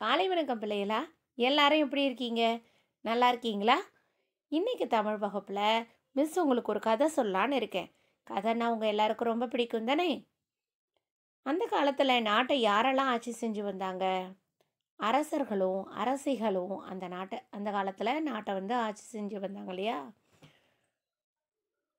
காலை வணக்கம் பிள்ளைகளா? எல்லாரும் எப்படி இருக்கீங்க? நல்லா இருக்கீங்களா? இன்றைக்கு தமிழ் வகுப்பில் மிஸ் உங்களுக்கு ஒரு கதை சொல்லலான்னு இருக்கேன். கதைன்னா உங்கள் எல்லாருக்கும் ரொம்ப பிடிக்கும் தானே? அந்த காலத்தில் நாட்டை யாரெல்லாம் ஆட்சி செஞ்சு வந்தாங்க? அரசர்களும் அரசிகளும் அந்த நாட்டை அந்த காலத்தில் நாட்டை வந்து ஆட்சி செஞ்சு வந்தாங்க இல்லையா?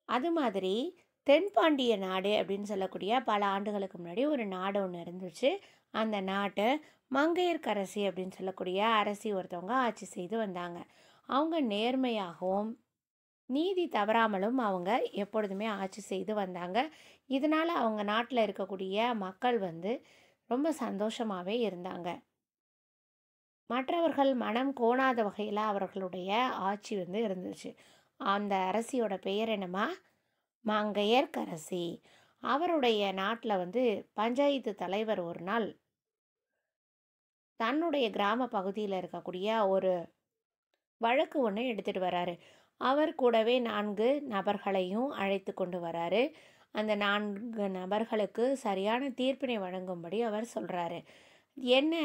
அது மாதிரி தென்பாண்டிய நாடு அப்படின்னு சொல்லக்கூடிய பல ஆண்டுகளுக்கு முன்னாடி ஒரு நாடு ஒன்று இருந்துச்சு. அந்த நாட்டை மங்கையர்க்கரசி அப்படின்னு சொல்லக்கூடிய அரசி ஒருத்தவங்க ஆட்சி செய்து வந்தாங்க. அவங்க நேர்மையாகவும் நீதி தவறாமலும் அவங்க எப்பொழுதுமே ஆட்சி செய்து வந்தாங்க. இதனால் அவங்க நாட்டில் இருக்கக்கூடிய மக்கள் வந்து ரொம்ப சந்தோஷமாகவே இருந்தாங்க. மற்றவர்கள் மனம் கோணாத வகையில் அவர்களுடைய ஆட்சி வந்து இருந்துச்சு. அந்த அரசியோட பெயர் என்னம்மா? மங்கையர்க்கரசி அவருடைய நாட்டில் வந்து பஞ்சாயத்து தலைவர் ஒரு நாள் தன்னுடைய கிராம பகுதியில் இருக்கக்கூடிய ஒரு வழக்கு ஒன்று எடுத்துகிட்டு வராரு. அவர் கூடவே நான்கு நபர்களையும் அழைத்து கொண்டு வராரு. அந்த நான்கு நபர்களுக்கு சரியான தீர்ப்பினை வழங்கும்படி அவர் சொல்கிறாரு என்ன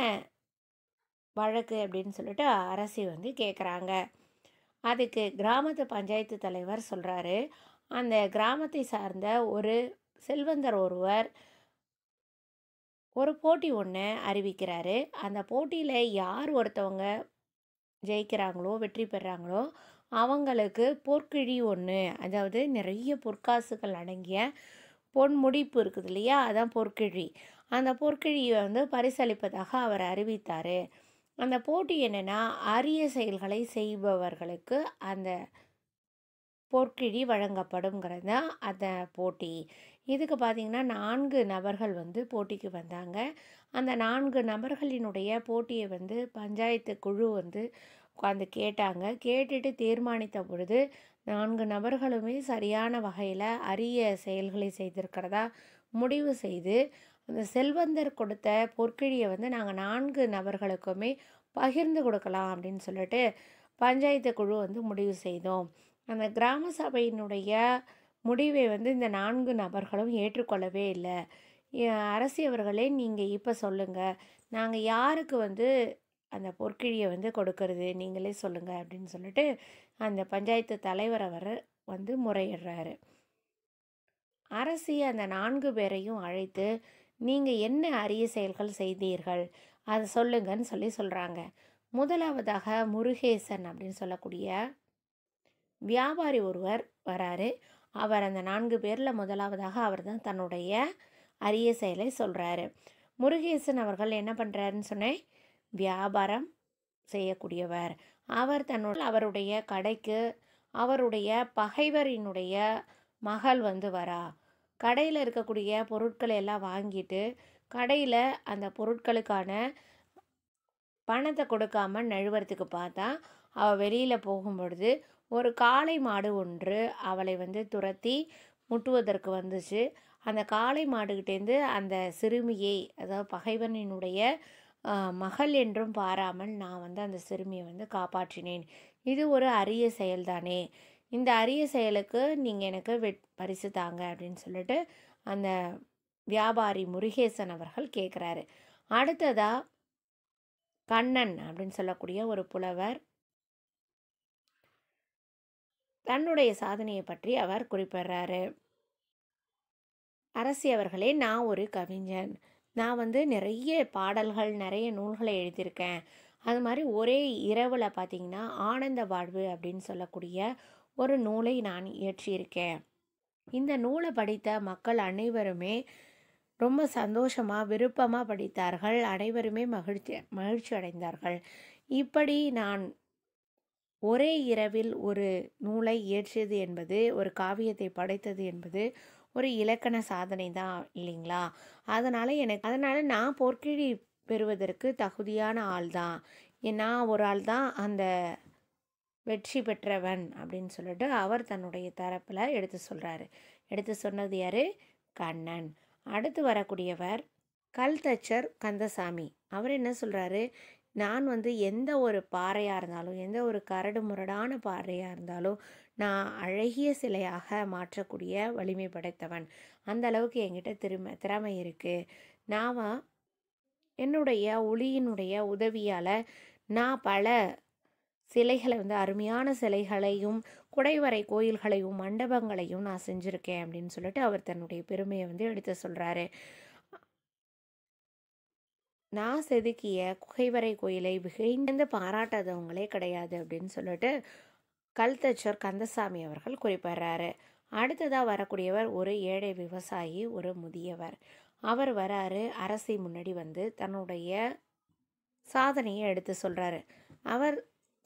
வழக்கு? அப்படின்னு சொல்லிட்டு அரசி வந்து கேட்குறாங்க அதுக்கு கிராமத்து பஞ்சாயத்து தலைவர் சொல்கிறாரு அந்த கிராமத்தை சார்ந்த ஒரு செல்வந்தர் ஒருவர் ஒரு போட்டி ஒன்று அறிவிக்கிறாரு. அந்த போட்டியில் யார் ஒருத்தவங்க ஜெயிக்கிறாங்களோ வெற்றி பெறாங்களோ அவங்களுக்கு பொற்கிழி ஒன்று அதாவது நிறைய பொற்காசுகள் அடங்கிய பொன் முடிப்பு இருக்குது இல்லையா? அதான் பொற்கிழி. அந்த பொற்கிழியை வந்து பரிசளிப்பதாக அவர் அறிவித்தார். அந்த போட்டி என்னென்னா அரிய செயல்களை செய்பவர்களுக்கு அந்த பொற்கிழி வழங்கப்படுங்கிறது தான் அந்த போட்டி. இதுக்கு பார்த்திங்கன்னா நான்கு நபர்கள் வந்து போட்டிக்கு வந்தாங்க. அந்த நான்கு நபர்களினுடைய போட்டியை வந்து பஞ்சாயத்து குழு வந்து உட்காந்து கேட்டாங்க. கேட்டுட்டு தீர்மானித்த பொழுது நான்கு நபர்களுமே சரியான வகையில் அரிய செயல்களை செய்திருக்கிறதா முடிவு செய்து அந்த செல்வந்தர் கொடுத்த பொற்கிழியை வந்து நாங்கள் நான்கு நபர்களுக்குமே பகிர்ந்து கொடுக்கலாம் அப்படின்னு சொல்லிட்டு பஞ்சாயத்து குழு வந்து முடிவு செய்தோம். அந்த கிராம சபையினுடைய முடிவை வந்து இந்த நான்கு நபர்களும் ஏற்றுக்கொள்ளவே இல்லை. அரசியவர்களே நீங்கள் இப்போ சொல்லுங்கள் நாங்கள் யாருக்கு வந்து அந்த பொற்கிழியை வந்து கொடுக்கறது? நீங்களே சொல்லுங்கள் அப்படின்னு சொல்லிட்டு அந்த பஞ்சாயத்து தலைவர் அவர் வந்து முறையிடுறாரு. அரசி அந்த நான்கு பேரையும் அழைத்து நீங்கள் என்ன அரிய செயல்கள் செய்தீர்கள்? அதை சொல்லுங்கன்னு சொல்லி சொல்கிறாங்க முதலாவதாக முருகேசன் அப்படின்னு சொல்லக்கூடிய வியாபாரி ஒருவர் வராரு. அவர் அந்த நான்கு பேரில் முதலாவதாக அவர் தான் தன்னுடைய அரிய செயலை சொல்கிறாரு முருகேசன் அவர்கள் என்ன பண்ணுறாருன்னு சொன்னேன். வியாபாரம் செய்யக்கூடியவர். அவர் தன்னுடைய அவருடைய கடைக்கு அவருடைய பகைவரினுடைய மகள் வந்து வரா. கடையில் இருக்கக்கூடிய பொருட்களை எல்லாம் வாங்கிட்டு கடையில் அந்த பொருட்களுக்கான பணத்தை கொடுக்காம நழுவுறதுக்கு பார்த்தா அவள் வெளியில் போகும்பொழுது ஒரு காளை மாடு ஒன்று அவளை வந்து துரத்தி முட்டுவதற்கு வந்துச்சு. அந்த காளை மாடுகிட்டேருந்து அந்த சிறுமியை அதாவது பகைவனினுடைய மகள் என்றும் பாராமல் நான் வந்து அந்த சிறுமியை வந்து காப்பாற்றினேன். இது ஒரு அரிய செயல்தானே. இந்த அரிய செயலுக்கு நீங்கள் எனக்கு வெட் பரிசு தாங்க அப்படின்னு சொல்லிட்டு அந்த வியாபாரி முருகேசன் அவர்கள் கேட்குறாரு அடுத்ததாக கண்ணன் அப்படின்னு சொல்லக்கூடிய ஒரு புலவர் தன்னுடைய சாதனையை பற்றி அவர் குறிப்பிடுறாரு. அரசி அவர்களே நான் ஒரு கவிஞன். நான் வந்து நிறைய பாடல்கள் நிறைய நூல்களை எழுதியிருக்கேன். அது மாதிரி ஒரே இரவில் பார்த்திங்கன்னா ஆனந்த வாழ்வு அப்படின்னு சொல்லக்கூடிய ஒரு நூலை நான் இயற்றியிருக்கேன். இந்த நூலை படித்த மக்கள் அனைவருமே ரொம்ப சந்தோஷமாக விருப்பமாக படித்தார்கள். அனைவருமே மகிழ்ச்சி மகிழ்ச்சி அடைந்தார்கள் இப்படி நான் ஒரே இரவில் ஒரு நூலை இயற்றியது என்பது ஒரு காவியத்தை படைத்தது என்பது ஒரு இலக்கண சாதனை தான் இல்லைங்களா? அதனால் எனக்கு அதனால் நான் பொற்கிழி பெறுவதற்கு தகுதியான ஆள் தான். நான் ஒரு ஆள் தான் அந்த வெற்றி பெற்றவன் அப்படின்னு சொல்லிட்டு அவர் தன்னுடைய தரப்பில் எடுத்து சொல்கிறாரு எடுத்து சொன்னது யார்? கண்ணன். அடுத்து வரக்கூடியவர் கல்தச்சர் கந்தசாமி. அவர் என்ன சொல்கிறாரு நான் வந்து எந்த ஒரு பாறையாக இருந்தாலும் எந்த ஒரு கரடு முரடான பாறையாக இருந்தாலும் நான் அழகிய சிலையாக மாற்றக்கூடிய வலிமை படைத்தவன். அந்த அளவுக்கு என்கிட்ட திறமை திறமை இருக்குது நான் என்னுடைய ஒளியினுடைய உதவியால் நான் பல சிலைகளை வந்து அருமையான சிலைகளையும் குடைவரை கோயில்களையும் மண்டபங்களையும் நான் செஞ்சுருக்கேன் அப்படின்னு சொல்லிட்டு அவர் தன்னுடைய பெருமையை வந்து எடுத்து சொல்கிறாரு நான் செதுக்கிய குகைவரை கோயிலை விகைந்து பாராட்டாதவங்களே கிடையாது அப்படின்னு சொல்லிட்டு கல்தச்சர் கந்தசாமி அவர்கள் குறிப்பிடுறாரு. அடுத்ததாக வரக்கூடியவர் ஒரு ஏழை விவசாயி ஒரு முதியவர். அவர் வராரு அரசி முன்னாடி வந்து தன்னுடைய சாதனையை எடுத்து சொல்கிறாரு அவர்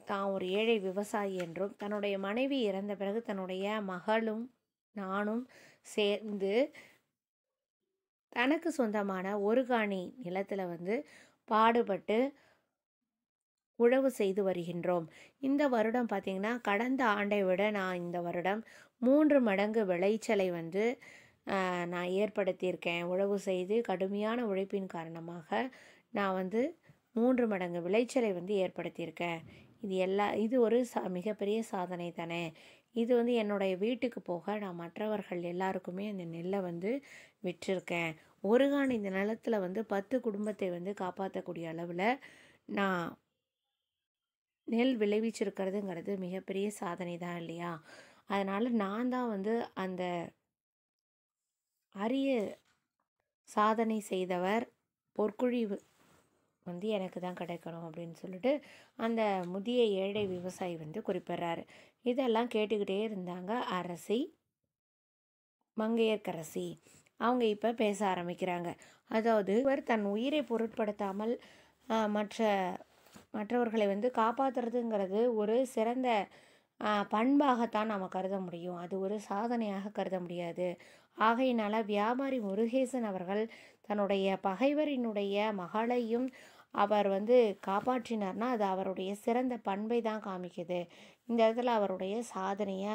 தான் ஒரு ஏழை விவசாயி என்றும் தன்னுடைய மனைவி இறந்த பிறகு தன்னுடைய மகளும் நானும் சேர்ந்து தனக்கு சொந்தமான ஒரு காணி நிலத்தில் வந்து பாடுபட்டு உழவு செய்து வருகின்றோம். இந்த வருடம் பார்த்திங்கன்னா கடந்த ஆண்டை விட நான் இந்த வருடம் மூன்று மடங்கு விளைச்சலை வந்து நான் ஏற்படுத்தியிருக்கேன். உழவு செய்து கடுமையான உழைப்பின் காரணமாக நான் வந்து மூன்று மடங்கு விளைச்சலை வந்து ஏற்படுத்தியிருக்கேன். இது எல்லா இது ஒரு சா மிகப்பெரிய சாதனை தானே. இது வந்து என்னுடைய வீட்டுக்கு போக நான் மற்றவர்கள் எல்லாருக்குமே அந்த நெல்லை வந்து விற்றிருக்கேன் ஒரு காணி இந்த நிலத்தில் வந்து பத்து குடும்பத்தை வந்து காப்பாற்றக்கூடிய அளவில் நான் நெல் விளைவிச்சிருக்கிறதுங்கிறது மிகப்பெரிய சாதனை தான் இல்லையா? அதனால் நான் தான் வந்து அந்த அரிய சாதனை செய்தவர் பொற்குழி வந்து எனக்கு தான் கிடைக்கணும் அப்படின்னு சொல்லிட்டு அந்த முதிய ஏழை விவசாயி வந்து குறிப்பிட்றாரு. இதெல்லாம் கேட்டுக்கிட்டே இருந்தாங்க அரசி மங்கையர்க்கரசி. அவங்க இப்போ பேச ஆரம்பிக்கிறாங்க. அதாவது இவர் தன் உயிரை பொருட்படுத்தாமல் மற்ற மற்றவர்களை வந்து காப்பாற்றுறதுங்கிறது ஒரு சிறந்த பண்பாகத்தான் நாம் கருத முடியும். அது ஒரு சாதனையாக கருத முடியாது. ஆகையினால் வியாபாரி முருகேசன் அவர்கள் தன்னுடைய பகைவரினுடைய மகளையும் அவர் வந்து காப்பாற்றினார்னா அது அவருடைய சிறந்த பண்பை தான் காமிக்குது. இந்த இடத்துல அவருடைய சாதனையை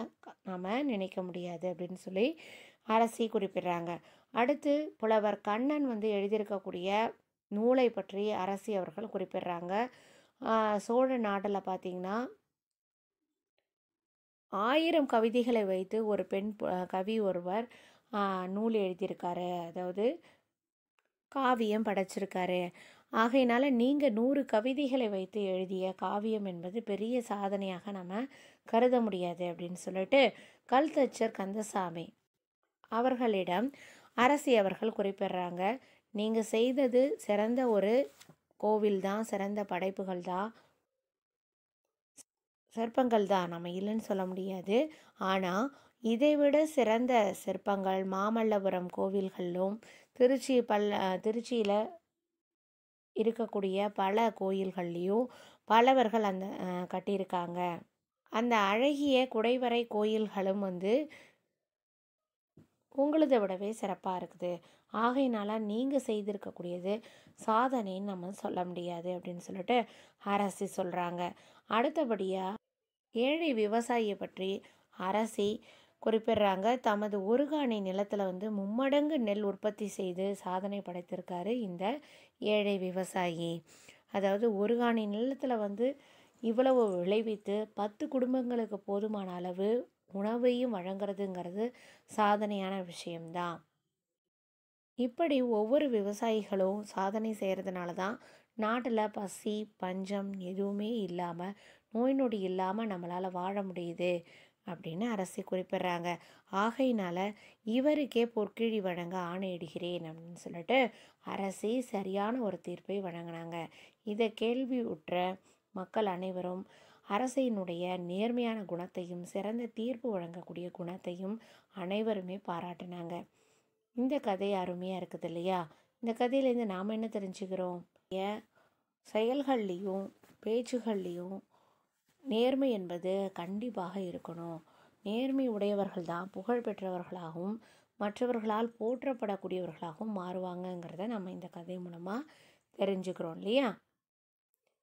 நாம் நினைக்க முடியாது அப்படின்னு சொல்லி அரசி குறிப்பிடுறாங்க. அடுத்து புலவர் கண்ணன் வந்து எழுதியிருக்கக்கூடிய நூலை பற்றி அரசி அவர்கள் குறிப்பிடுறாங்க. சோழ நாட்டில் பார்த்தீங்கன்னா ஆயிரம் கவிதைகளை வைத்து ஒரு பெண் கவி ஒருவர் நூல் எழுதியிருக்காரு. அதாவது காவியம் படைச்சிருக்காரு. ஆகையினால நீங்கள் நூறு கவிதைகளை வைத்து எழுதிய காவியம் என்பது பெரிய சாதனையாக நம்ம கருத முடியாது அப்படின்னு சொல்லிட்டு கல்தச்சர் கந்தசாமி அவர்களிடம் அரசி அவர்கள் குறிப்பிடுறாங்க நீங்கள் செய்தது சிறந்த ஒரு கோவில் தான் சிறந்த படைப்புகள் தான் சிற்பங்கள் தான். நம்ம இல்லைன்னு சொல்ல முடியாது. ஆனால் இதைவிட சிறந்த சிற்பங்கள் மாமல்லபுரம் கோவில்களிலும் திருச்சி பல்ல திருச்சியில் இருக்கக்கூடிய பல கோயில்கள்லேயும் பலவர்கள் அந்த அஹ், கட்டியிருக்காங்க. அந்த அழகிய குடைவரை கோயில்களும் வந்து உங்களதை விடவே சிறப்பாக இருக்குது. ஆகையினால நீங்கள் செய்திருக்கக்கூடியது சாதனைன்னு நம்ம சொல்ல முடியாது அப்படின்னு சொல்லிட்டு அரசி சொல்கிறாங்க அடுத்தபடியாக ஏழை விவசாயியை பற்றி அரசி குறிப்பிடுறாங்க. தமது ஒருகாணி நிலத்தில் வந்து மும்மடங்கு நெல் உற்பத்தி செய்து சாதனை படைத்திருக்காரு இந்த ஏழை விவசாயி. அதாவது ஒருகாணி நிலத்தில் வந்து இவ்வளவு விளைவித்து பத்து குடும்பங்களுக்கு போதுமான அளவு உணவையும் வழங்குறதுங்கிறது சாதனையான விஷயம்தான். இப்படி ஒவ்வொரு விவசாயிகளும் சாதனை செய்கிறதுனால தான் நாட்டில் பசி பஞ்சம் எதுவுமே இல்லாமல் நோய் நொடி இல்லாமல் நம்மளால் வாழ முடியுது. அப்படின்னு அரசி குறிப்பிடுறாங்க. ஆகையினால இவருக்கே பொற்கிழி வழங்க ஆணையிடுகிறேன் அப்படின்னு சொல்லிட்டு அரசி சரியான ஒரு தீர்ப்பை வழங்கினாங்க. இதை கேள்வி உற்ற மக்கள் அனைவரும் அரசினுடைய நேர்மையான குணத்தையும் சிறந்த தீர்ப்பு வழங்கக்கூடிய குணத்தையும் அனைவருமே பாராட்டினாங்க. இந்த கதை அருமையாக இருக்குது இல்லையா? இந்த கதையிலேருந்து நாம் என்ன தெரிஞ்சுக்கிறோம்? ஏன் செயல்கள்லேயும் பேச்சுகள்லேயும் நேர்மை என்பது கண்டிப்பாக இருக்கணும். நேர்மை உடையவர்கள் தான் புகழ் பெற்றவர்களாகவும் மற்றவர்களால் போற்றப்படக்கூடியவர்களாகவும் மாறுவாங்கங்கிறத நம்ம இந்த கதை மூலமாக தெரிஞ்சுக்கிறோம் இல்லையா?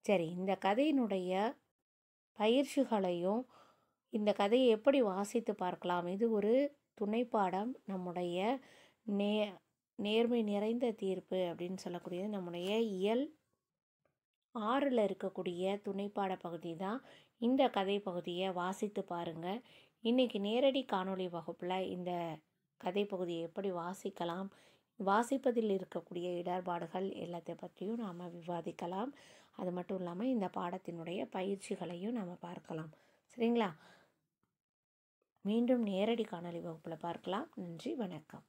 சரி இந்த கதையினுடைய பயிற்சிகளையும் இந்த கதையை எப்படி வாசித்து பார்க்கலாம்? இது ஒரு துணைப்பாடம். நம்முடைய நே நேர்மை நிறைந்த தீர்ப்பு அப்படின்னு சொல்லக்கூடியது நம்முடைய இயல் ஆறில் இருக்கக்கூடிய துணைப்பாட பகுதி தான். இந்த கதை பகுதியை வாசித்து பாருங்கள் இன்றைக்கி நேரடி காணொளி வகுப்பில் இந்த கதை பகுதியை எப்படி வாசிக்கலாம் வாசிப்பதில் இருக்கக்கூடிய இடர்பாடுகள் எல்லாத்தை பற்றியும் நாம் விவாதிக்கலாம். அது மட்டும் இல்லாமல் இந்த பாடத்தினுடைய பயிற்சிகளையும் நம்ம பார்க்கலாம். சரிங்களா? மீண்டும் நேரடி காணொலி வகுப்பில் பார்க்கலாம். நன்றி வணக்கம்.